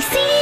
see